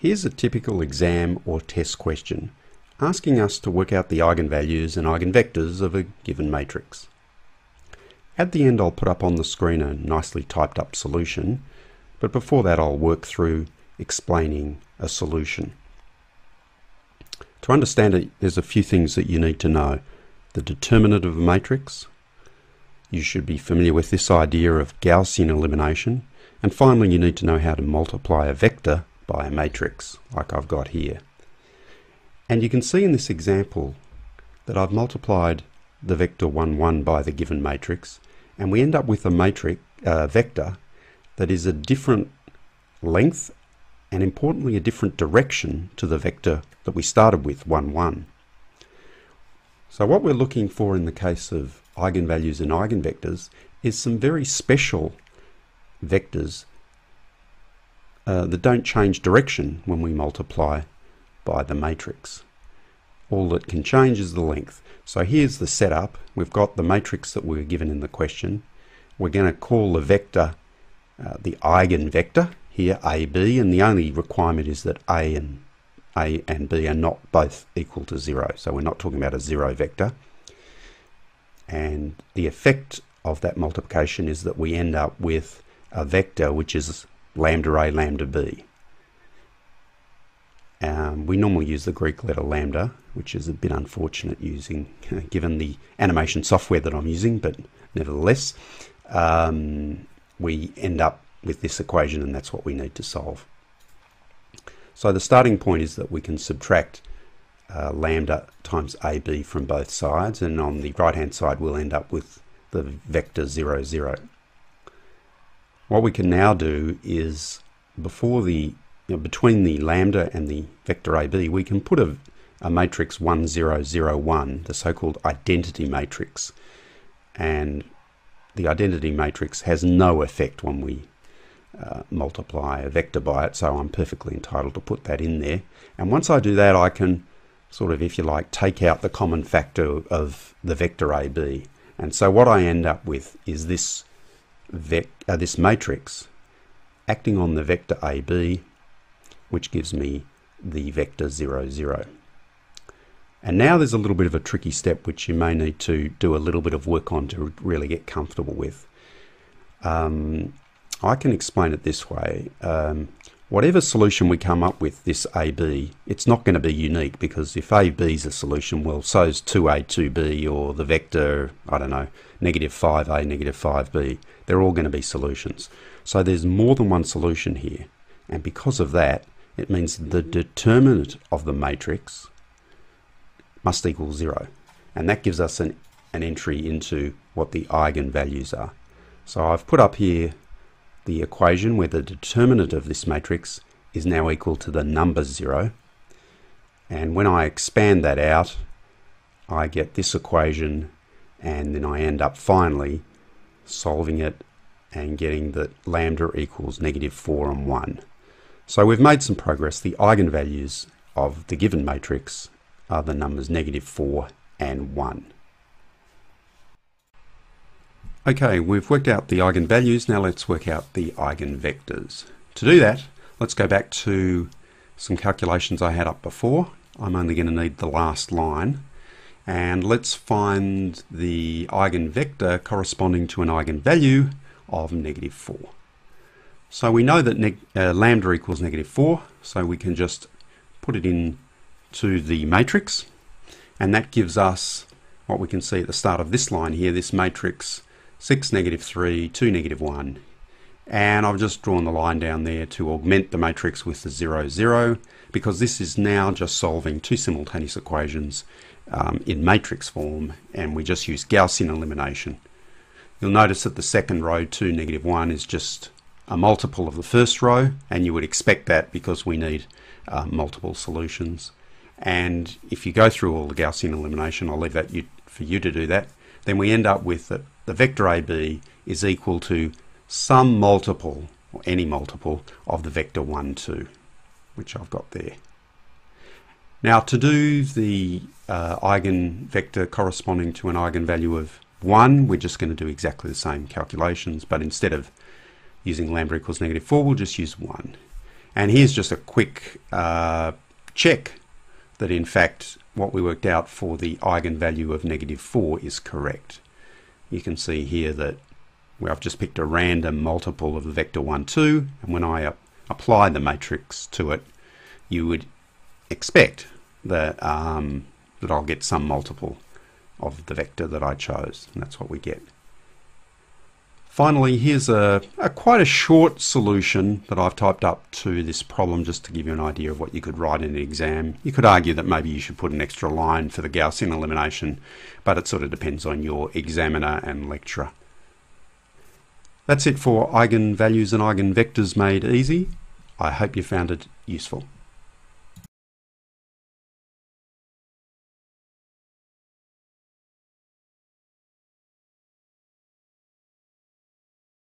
Here's a typical exam or test question asking us to work out the eigenvalues and eigenvectors of a given matrix. At the end I'll put up on the screen a nicely typed up solution, but before that I'll work through explaining a solution. To understand it, there's a few things that you need to know. The determinant of a matrix, you should be familiar with this idea of Gaussian elimination, and finally you need to know how to multiply a vector by a matrix, like I've got here. And you can see in this example that I've multiplied the vector 1, 1 by the given matrix, and we end up with a matrix uh, vector that is a different length and importantly a different direction to the vector that we started with, 1, 1. So what we're looking for in the case of eigenvalues and eigenvectors is some very special vectors uh, that don't change direction when we multiply by the matrix. All that can change is the length. So here's the setup. We've got the matrix that we were given in the question. We're going to call the vector uh, the eigenvector here AB and the only requirement is that A and A and B are not both equal to zero. So we're not talking about a zero vector. And the effect of that multiplication is that we end up with a vector which is lambda A, lambda B. Um, we normally use the Greek letter lambda, which is a bit unfortunate using, given the animation software that I'm using, but nevertheless, um, we end up with this equation and that's what we need to solve. So the starting point is that we can subtract uh, lambda times AB from both sides and on the right hand side we'll end up with the vector 0, 0. What we can now do is before the you know, between the lambda and the vector AB, we can put a, a matrix 1001, the so-called identity matrix. And the identity matrix has no effect when we uh, multiply a vector by it, so I'm perfectly entitled to put that in there. And once I do that, I can sort of, if you like, take out the common factor of the vector AB. And so what I end up with is this, uh, this matrix acting on the vector AB which gives me the vector 0, 0. And now there's a little bit of a tricky step which you may need to do a little bit of work on to really get comfortable with. Um, I can explain it this way. Um, whatever solution we come up with, this AB, it's not going to be unique because if AB is a solution, well, so is 2A, 2B, or the vector, I don't know, negative 5A, negative 5B. They're all going to be solutions. So there's more than one solution here. And because of that, it means the determinant of the matrix must equal zero. And that gives us an, an entry into what the eigenvalues are. So I've put up here the equation where the determinant of this matrix is now equal to the number zero. And when I expand that out, I get this equation and then I end up finally solving it and getting that lambda equals negative 4 and 1. So we've made some progress. The eigenvalues of the given matrix are the numbers negative 4 and 1. Okay, we've worked out the eigenvalues, now let's work out the eigenvectors. To do that, let's go back to some calculations I had up before. I'm only going to need the last line. And let's find the eigenvector corresponding to an eigenvalue of negative 4. So we know that uh, lambda equals negative 4, so we can just put it in to the matrix, and that gives us what we can see at the start of this line here, this matrix 6, negative 3, 2, negative 1. And I've just drawn the line down there to augment the matrix with the 0, 0, because this is now just solving two simultaneous equations um, in matrix form, and we just use Gaussian elimination. You'll notice that the second row, 2, negative 1, is just a multiple of the first row, and you would expect that because we need uh, multiple solutions. And if you go through all the Gaussian elimination, I'll leave that you, for you to do that, then we end up with that the vector AB is equal to some multiple, or any multiple, of the vector 1, 2, which I've got there. Now to do the uh, eigenvector corresponding to an eigenvalue of 1, we're just going to do exactly the same calculations, but instead of using lambda equals negative 4, we'll just use 1. And here's just a quick uh, check that in fact what we worked out for the eigenvalue of negative 4 is correct. You can see here that where I've just picked a random multiple of the vector 1, 2, and when I apply the matrix to it, you would expect that, um, that I'll get some multiple of the vector that I chose, and that's what we get. Finally, here's a, a, quite a short solution that I've typed up to this problem just to give you an idea of what you could write in an exam. You could argue that maybe you should put an extra line for the Gaussian elimination, but it sort of depends on your examiner and lecturer. That's it for eigenvalues and eigenvectors made easy. I hope you found it useful.